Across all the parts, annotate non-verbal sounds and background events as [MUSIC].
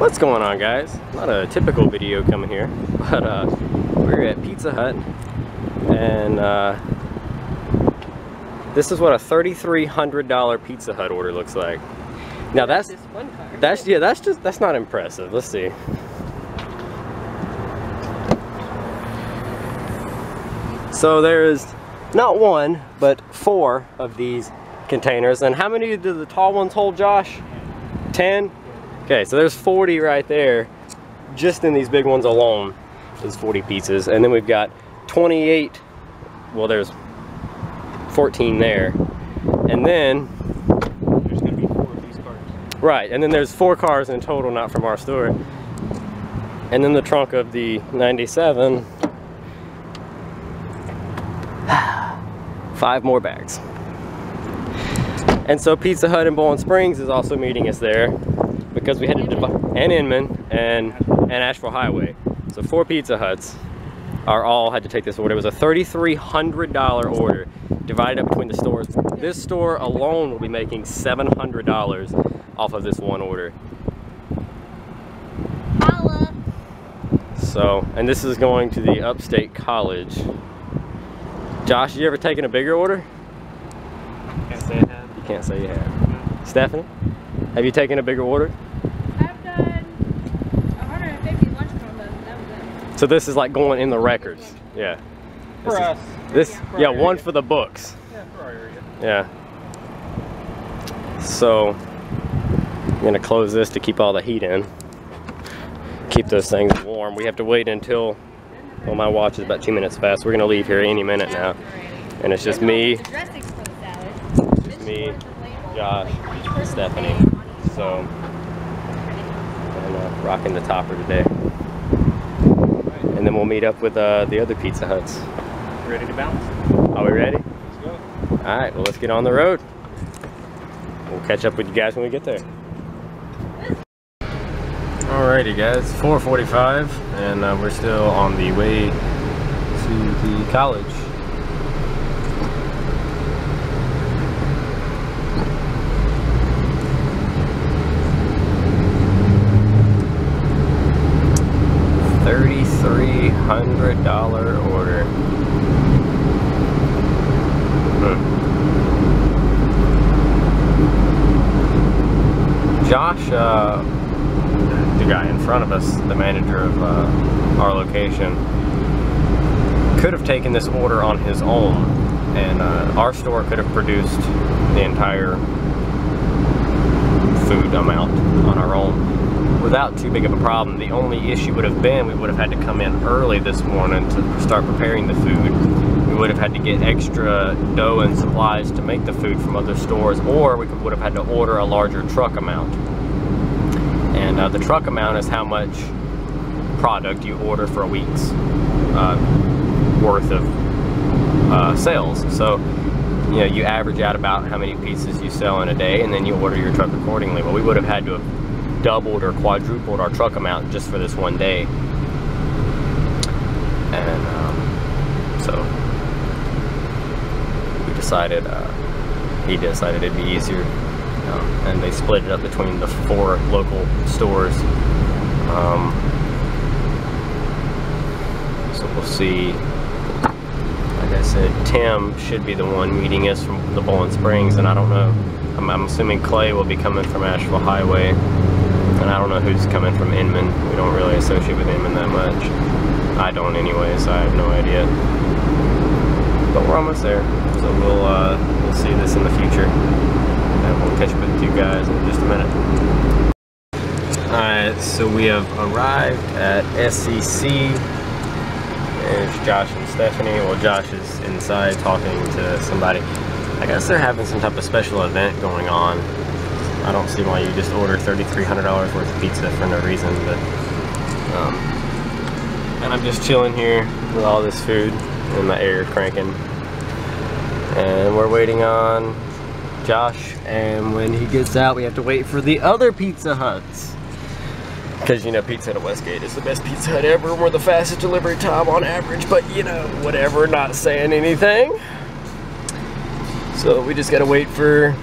What's going on guys? Not a typical video coming here, [LAUGHS] but uh, we're at Pizza Hut and uh, this is what a $3,300 Pizza Hut order looks like. Now that's, that's, yeah, that's just, that's not impressive. Let's see. So there's not one, but four of these containers. And how many do the tall ones hold, Josh? 10? Okay, so there's 40 right there, just in these big ones alone, is 40 pieces. And then we've got 28, well there's 14 there. And then, There's gonna be four of these cars. right, and then there's four cars in total, not from our store. And then the trunk of the 97, [SIGHS] five more bags. And so Pizza Hut in Boiling Springs is also meeting us there because we had to and Inman and, and Asheville Highway. So four Pizza Huts are all had to take this order. It was a $3,300 order divided up between the stores. This store alone will be making $700 off of this one order. Holla. So, and this is going to the Upstate College. Josh, you ever taken a bigger order? Can't say I have. You can't say you have. Stephanie, have you taken a bigger order? I've done 150 lunch combos. That was it. So this is like going in the records. Yeah. For This is- us. This, For yeah, one area. for the books. Yeah, for our area. Yeah. So, I'm gonna close this to keep all the heat in. Keep those things warm. We have to wait until, well, my watch is about two minutes fast. We're gonna leave here any minute now. And it's just me, The dressings for the salad. just me, Josh, Stephanie. So, and uh, rocking the topper today. And then we'll meet up with uh, the other Pizza Huts. Ready to bounce? Are we ready? Let's go. All right, well, let's get on the road. We'll catch up with you guys when we get there. Alrighty, guys, 4:45, and uh, we're still on the way to the college. Uh, the guy in front of us, the manager of uh, our location, could have taken this order on his own, and uh, our store could have produced the entire food amount on our own without too big of a problem. The only issue would have been we would have had to come in early this morning to start preparing the food. We would have had to get extra dough and supplies to make the food from other stores, or we would have had to order a larger truck amount. And uh, the truck amount is how much product you order for a week's uh, worth of uh, sales. So, you know, you average out about how many pieces you sell in a day, and then you order your truck accordingly. Well, we would have had to have doubled or quadrupled our truck amount just for this one day. And um, so we decided, uh, he decided it'd be easier. Um, and they split it up between the four local stores. Um, so we'll see. Like I said, Tim should be the one meeting us from the Boiling Springs, and I don't know. I'm, I'm assuming Clay will be coming from Asheville Highway, and I don't know who's coming from Inman. We don't really associate with Inman that much. I don't anyway, so I have no idea. But we're almost there, so we'll uh, we'll see this in the future, and we'll catch up with you guys in just a minute. Alright, so we have arrived at SEC. There's Josh and Stephanie. Well, Josh is inside talking to somebody. I guess they're having some type of special event going on. I don't see why you just order $3,300 worth of pizza for no reason, but um, and I'm just chilling here with all this food and my air cranking. And we're waiting on Josh, and when he gets out, we have to wait for the other Pizza Huts. Because, you know, Pizza Hut at Westgate is the best Pizza Hut ever. We're the fastest delivery time on average, but, you know, whatever, not saying anything. So we just gotta wait for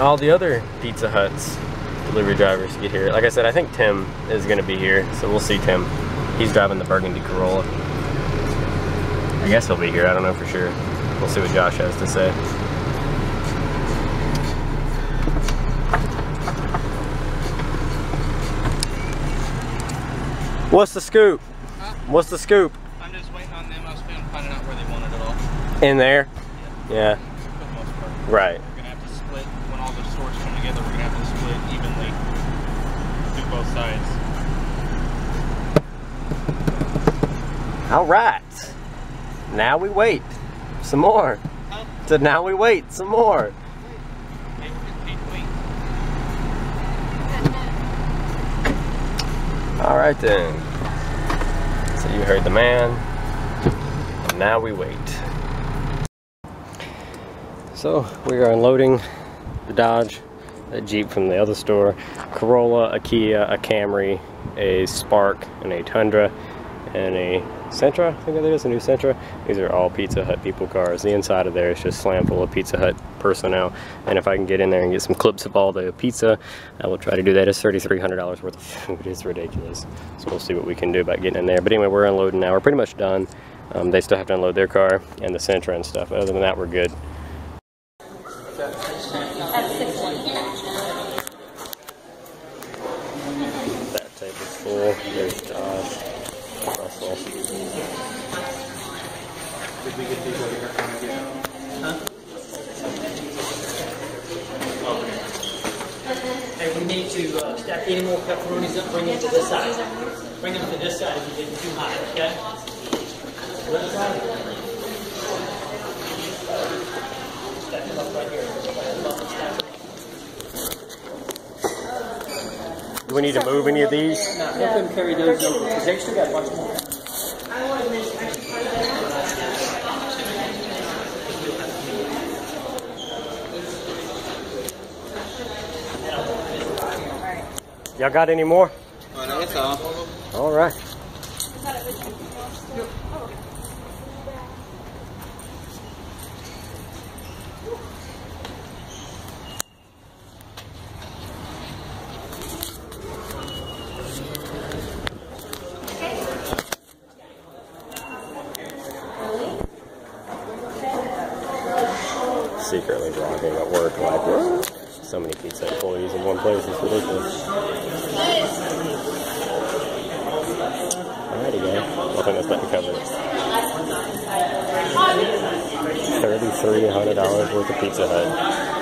all the other Pizza Huts delivery drivers to get here. Like I said, I think Tim is to be here, so we'll see Tim. He's driving the Burgundy Corolla. I guess he'll be here. I don't know for sure. We'll see what Josh has to say. What's the scoop? Huh? What's the scoop? I'm just waiting on them. I was finding out where they wanted it all. In there? Yeah. For the most part. Right. We're gonna have to split when all the stores come together. We're gonna have to split evenly through both sides. All right. Now we wait. Some more. Huh? So now we wait. Some more. Hey, we're getting paid to wait. All right then. So you heard the man. And now we wait. So we are unloading the Dodge, a Jeep from the other store, Corolla, a Kia, a Camry, a Spark, and a Tundra, and a Sentra. I think that is a new Sentra. These are all Pizza Hut people cars. The inside of there is just slam full of Pizza Hut personnel. And if I can get in there and get some clips of all the pizza, I will try to do that. It's $3,300 worth of food. It's ridiculous. So we'll see what we can do about getting in there. But anyway, we're unloading now. We're pretty much done. Um, they still have to unload their car and the Sentra and stuff. Other than that, we're good. That tape is full. There's Josh, Hey, we need to uh, stack any more pepperonis up, bring them to this side. Bring them to this side if you're getting too high, okay? Left side. Stack them up right here. Do we need to move any of these? Now, help them carry those over, because they still got a bunch more. Y'all got any more? That's all. All right. Secretly vlogging at work, like, what? So many pizza employees in one place, it's ridiculous. Alrighty, guys. I think that's about to cover it. Thirty-three hundred dollars worth of Pizza Hut.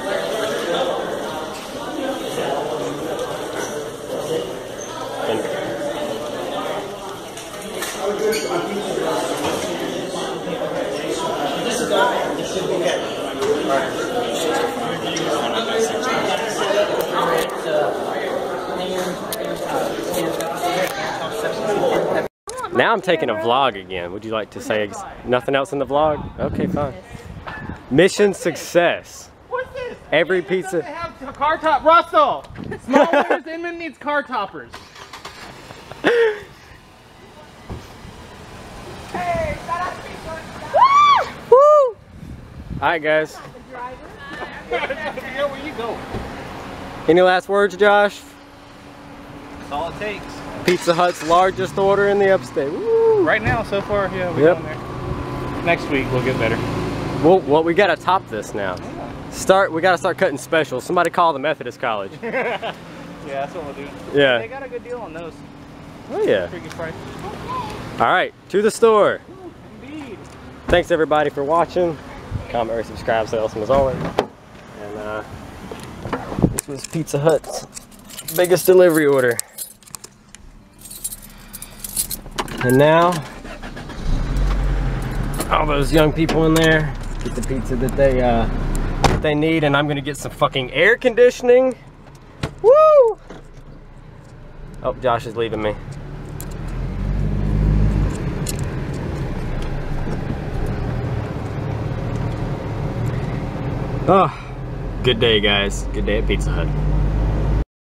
Now I'm taking a vlog again. Would you like to say nothing else in the vlog? Okay, fine. Mission success. What's this? Every Inman pizza- have car top. Russell. Small [LAUGHS] winners. Inman needs car toppers. Hey, Woo! Alright, guys. [LAUGHS] yeah, where you go? Any last words, Josh? That's all it takes. Pizza Hut's largest order in the upstate. Woo! Right now, so far, yeah, we're Yep. there. Next week, we'll get better. Well, well, we gotta top this now. Start. We gotta start cutting specials. Somebody call the Methodist College. [LAUGHS] Yeah, that's what we'll do. Yeah. They got a good deal on those. Oh yeah. All right, to the store. Indeed. Thanks everybody for watching. Comment, rate, subscribe, say awesome as always. And uh, this was Pizza Hut's biggest delivery order. And now, all those young people in there get the pizza that they uh, that they need, and I'm gonna get some fucking air conditioning. Woo! Oh, Josh is leaving me. Oh, good day, guys. Good day at Pizza Hut.